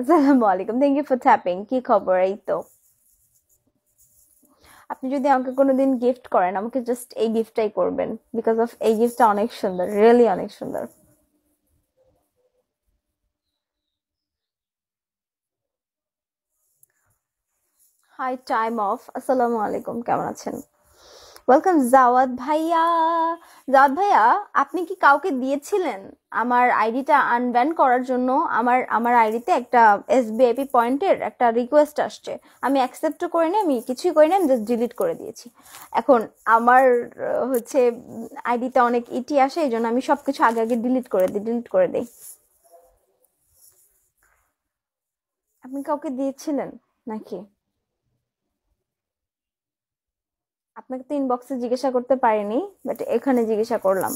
আসসালামু আলাইকুম thank you for tapping কি খবর, এই তো। আপনি যদি আমাকে কোনোদিন গিফট করেন, আমাকে জাস্ট এই গিফটটাই করবেন। বিকজ অফ এই গিফটটা অনেক সুন্দর রিয়েলি অনেক সুন্দর। হাই টাইম অফ আসসালামু আলাইকুম কেমন আছেন? ওয়েলকাম জাওয়াদ ভাইয়া। জাওয়াদ ভাইয়া, আপনি কি কাউকে দিয়েছিলেন? আমার আইডিটা আনব্যান করার জন্য আমার আমার আইডিতে একটা এসবিআইপি পয়েন্টের একটা রিকোয়েস্ট আসছে। আমি অ্যাকসেপ্টও করিনি, আমি কিছুই করিনি, আমি জাস্ট ডিলিট করে দিয়েছি। এখন আমার হচ্ছে আইডিতে অনেক ইটি আসে, এই জন্য আমি সবকিছু আগে আগে ডিলিট করে দিই ডিলিট করে দিই। আপনি কাউকে দিয়েছিলেন নাকি? আপনাকে তো ইনবক্সে জিজ্ঞাসা করতে পারিনি বাট এখানে জিজ্ঞাসা করলাম।